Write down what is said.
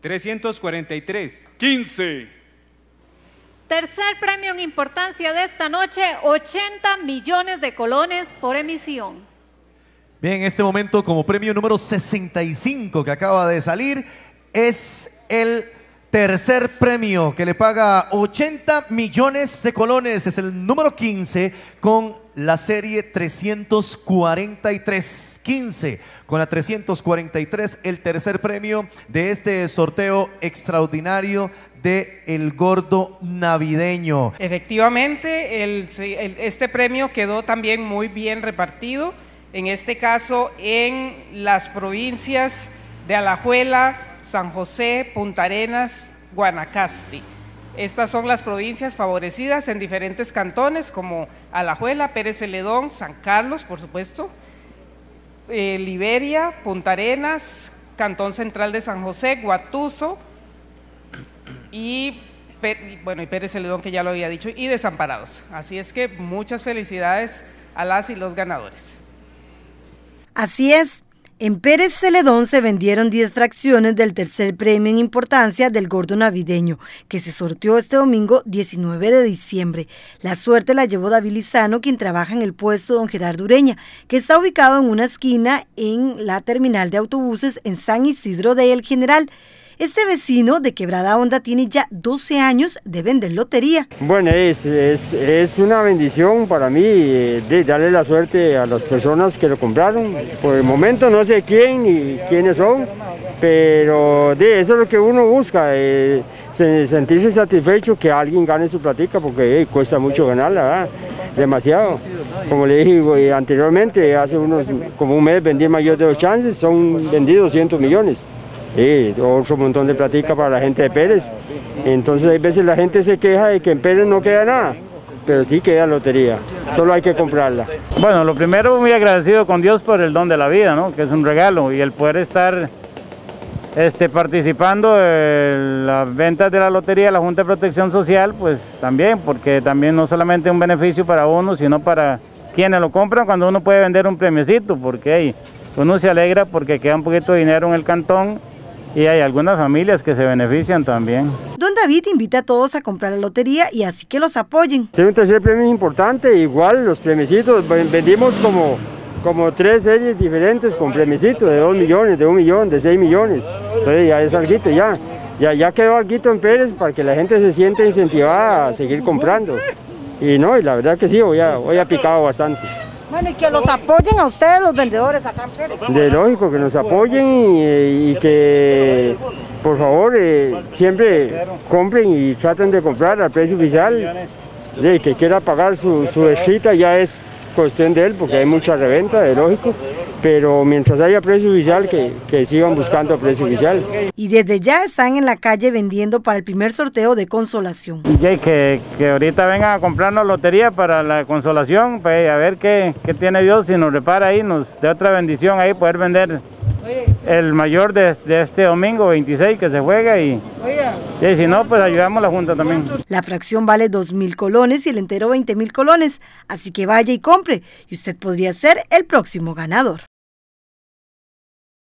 343. 15. Tercer premio en importancia de esta noche, 80 millones de colones por emisión. Bien, en este momento como premio número 65 que acaba de salir es el tercer premio que le paga 80 millones de colones. Es el número 15 con la serie 343. 15 con la 343, el tercer premio de este sorteo extraordinario de El Gordo Navideño. Efectivamente, el- este premio quedó también muy bien repartido, en este caso en las provincias de Alajuela, San José, Punta Arenas, Guanacaste. Estas son las provincias favorecidas en diferentes cantones como Alajuela, Pérez Celedón, San Carlos, por supuesto, eh, Liberia, Punta Arenas, Cantón Central de San José, Guatuso y, bueno, y Pérez Celedón, que ya lo había dicho, y Desamparados. Así es que muchas felicidades a las y los ganadores. Así es. En Pérez Celedón se vendieron 10 fracciones del tercer premio en importancia del gordo navideño, que se sorteó este domingo 19 de diciembre. La suerte la llevó David Lizano, quien trabaja en el puesto Don Gerardo Ureña, que está ubicado en una esquina en la terminal de autobuses en San Isidro de El General. Este vecino de Quebrada Honda tiene ya 12 años de vender lotería. Bueno, es, es, es una bendición para mí eh, de darle la suerte a las personas que lo compraron. Por el momento no sé quién ni quiénes son, pero eso es lo que uno busca, eh, se- sentirse satisfecho que alguien gane su platica, porque eh, cuesta mucho ganarla, demasiado. Como le dije anteriormente, hace unos como un mes vendí mayor de dos chances, son vendidos 200 millones. Sí, otro montón de platica para la gente de Pérez. Entonces hay veces la gente se queja de que en Pérez no queda nada, pero sí queda lotería, solo hay que comprarla. Bueno, lo primero muy agradecido con Dios por el don de la vida, ¿no? que es un regalo, y el poder estar este, participando en las ventas de la lotería la Junta de Protección Social, pues también, porque también no solamente un beneficio para uno, sino para quienes lo compran cuando uno puede vender un premiecito, porque hey, uno se alegra porque queda un poquito de dinero en el cantón y hay algunas familias que se benefician también. Don David invita a todos a comprar la lotería y así que los apoyen. Si un tercer premio es importante, igual los premiecitos, ven- vendimos como, como tres series diferentes con premiecitos de 2 millones, de 1 millón, de 6 millones. Entonces ya es algo, ya, ya, ya quedó algo en Pérez para que la gente se sienta incentivada a seguir comprando. Y no, y la verdad que sí, hoy ha, hoy ha picado bastante. Bueno, y que los apoyen a ustedes, los vendedores acá en Pérez. De lógico, que nos apoyen y, que por favor eh, siempre compren y traten de comprar al precio oficial. De que quiera pagar su, su ya es cuestión de él, porque hay mucha reventa, de lógico. Pero mientras haya precio oficial, que, que sigan buscando a precio oficial. Y desde ya están en la calle vendiendo para el primer sorteo de consolación. Y que, que ahorita vengan a comprarnos lotería para la consolación, pues a ver qué, qué tiene Dios, si nos repara ahí, nos dé otra bendición ahí, poder vender el mayor de, de este domingo 26 que se juega y, y si no, pues ayudamos a la Junta también. La fracción vale 2 mil colones y el entero 20 mil colones, así que vaya y compre y usted podría ser el próximo ganador.